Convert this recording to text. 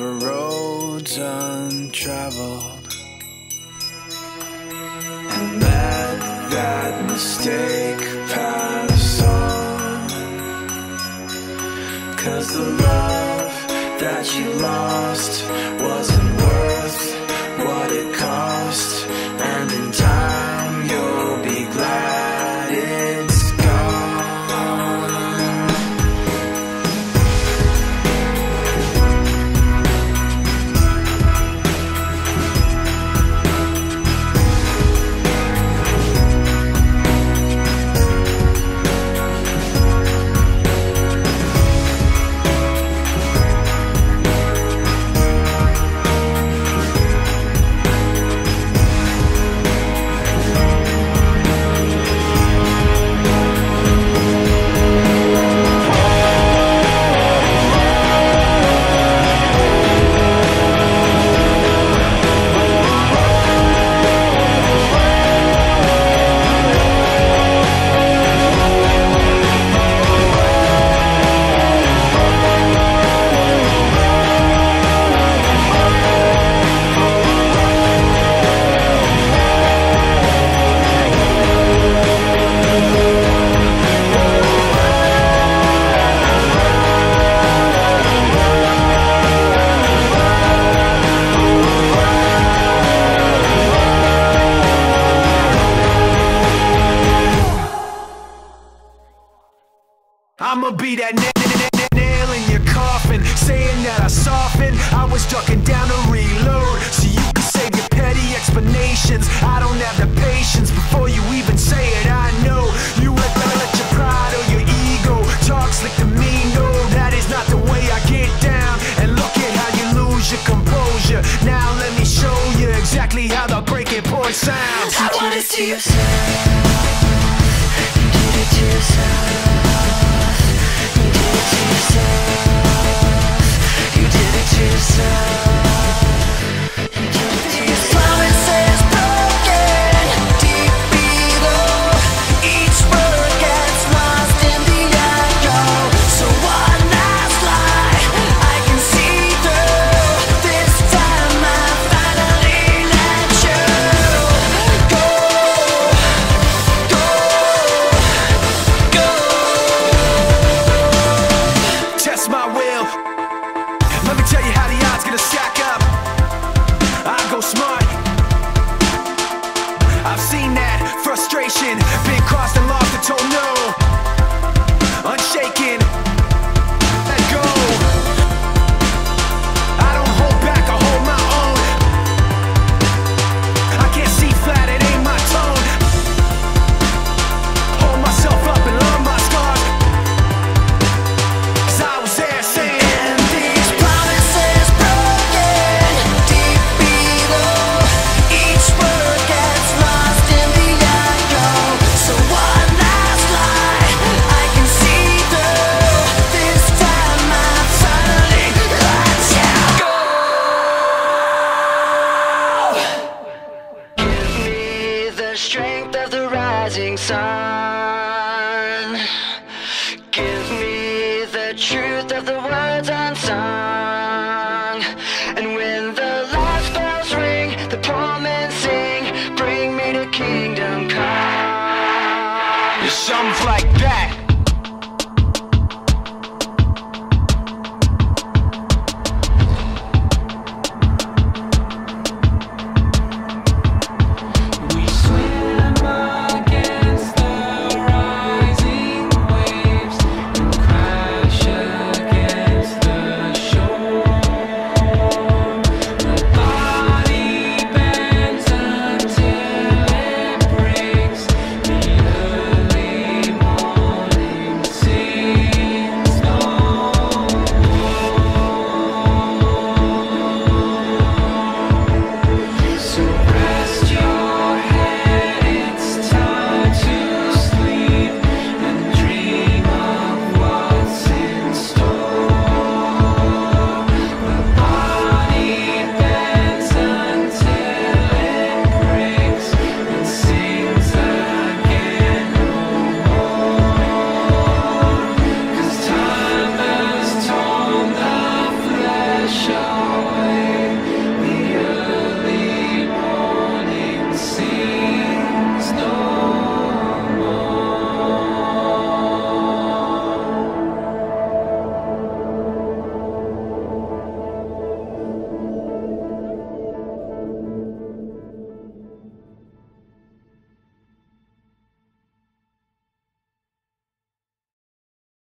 for roads untraveled. And let that mistake pass on. Cause the love that you lost wasn't I'ma be that na- na- na- na- nail in your coffin, saying that I soften. I was ducking down to reload, so you can save your petty explanations. I don't have the patience before you even say it. I know you let, let, your pride or your ego talk slick to me. No, that is not the way I get down. And look at how you lose your composure. Now let me show you exactly how the breaking point sounds. I to yourself. You strength of the rising sun. Give me the truth of the words unsung. And when the last bells ring, the poor men sing, bring me to kingdom come. It's something like that.